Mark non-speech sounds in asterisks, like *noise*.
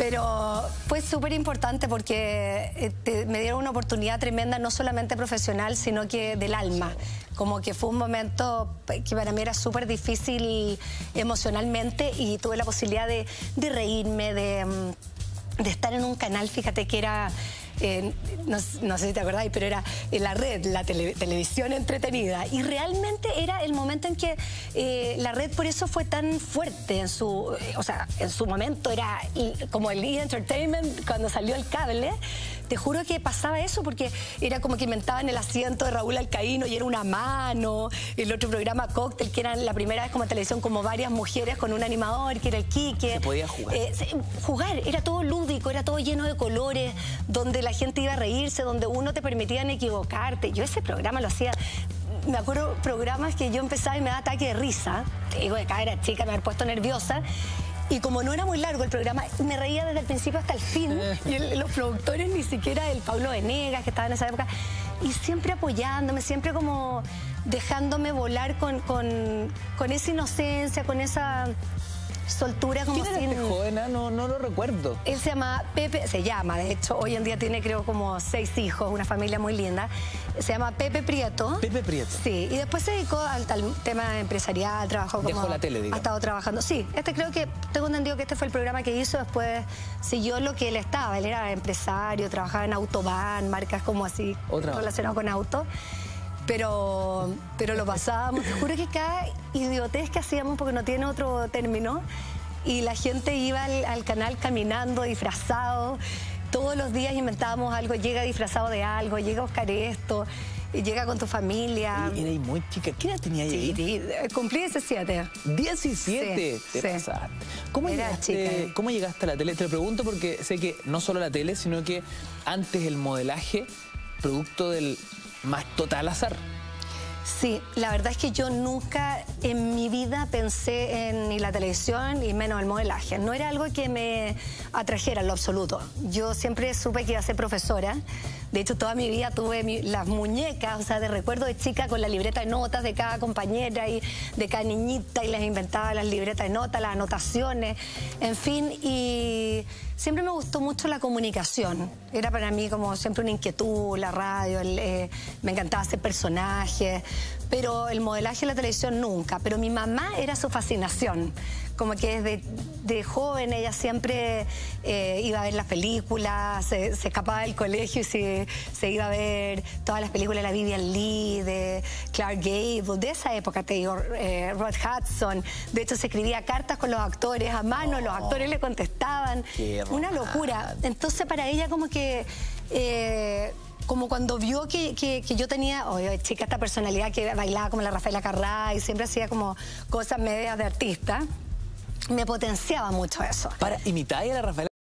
Pero fue súper importante porque eh, me dieron una oportunidad tremenda, no solamente profesional, sino que del alma. Como que fue un momento que para mí era súper difícil emocionalmente y tuve la posibilidad de, reírme, mm, de estar en un canal, fíjate que era no, sé si te acordáis, pero era la red, la televisión entretenida. Y realmente era el momento en que eh, la red por eso fue tan fuerte en su, eh, o sea, en su momento era como el E! Entertainment cuando salió el cable. Te juro que pasaba eso porque era como que inventaban el asiento de Raúl Alcaíno y era una mano, el otro programa Cóctel, que era la primera vez como televisión como varias mujeres con un animador, que era el Quique. Se podía jugar. Eh, jugar, era todo lúdico, era todo lleno de colores, donde la gente iba a reírse, donde uno te permitían equivocarte. Yo ese programa lo hacía me acuerdo programas que yo empezaba y me daba ataque de risa. Te digo, de cada era chica, me había puesto nerviosa. Y como no era muy largo el programa, me reía desde el principio hasta el fin. *laughs* Y los productores, ni siquiera el Pablo Venegas, que estaba en esa época, y siempre apoyándome, siempre como dejándome volar con, con, con esa inocencia, con esa soltura como ¿Quién era este joven? Ah, no, no lo recuerdo. Él se llama Pepe, se llama, de hecho, hoy en día tiene creo como seis hijos, una familia muy linda. Se llama Pepe Prieto. Pepe Prieto. Sí, y después se dedicó al, tema empresarial, trabajó como... Dejó la tele, digamos. Ha estado trabajando. Sí, este creo que, tengo entendido que este fue el programa que hizo, después siguió lo que él estaba. Él era empresario, trabajaba en autobahn, marcas como así, relacionadas con auto pero, pero lo pasábamos. Te juro que cada idiotez que hacíamos, porque no tiene otro término, y la gente iba al, canal caminando, disfrazado. Todos los días inventábamos algo, llega disfrazado de algo, llega Oscar esto, llega con tu familia. Era muy chica. ¿Qué edad tenía ahí? Sí, cumplí 17. ¿17? Te pasaste. ¿Cómo, llegaste, ¿Cómo llegaste a la tele? Te lo pregunto porque sé que no solo la tele, sino que antes el modelaje, producto del más total azar. Sí, la verdad es que yo nunca en mi vida pensé en ni la televisión y menos el modelaje. No era algo que me atrajera en lo absoluto. Yo siempre supe que iba a ser profesora. De hecho, toda mi vida tuve las muñecas, o sea, de recuerdo de chica con la libreta de notas de cada compañera y de cada niñita y les inventaba las libretas de notas, las anotaciones, en fin, y siempre me gustó mucho la comunicación. Era para mí como siempre una inquietud, la radio, eh, me encantaba hacer personajes, pero el modelaje y la televisión nunca. Pero mi mamá era su fascinación como que desde de joven ella siempre eh, iba a ver las películas, se, escapaba del colegio y se, iba a ver todas las películas de la Vivian Lee, Clark Gable, de esa época, te digo, eh, Rod Hudson. De hecho, se escribía cartas con los actores a mano, los actores le contestaban. Una locura. Entonces, para ella como que... Eh, como cuando vio que, yo tenía, oye, chica, esta personalidad que bailaba como la Rafaela Carrá y siempre hacía como cosas medias de artista, me potenciaba mucho eso. Para imitar a la Rafaela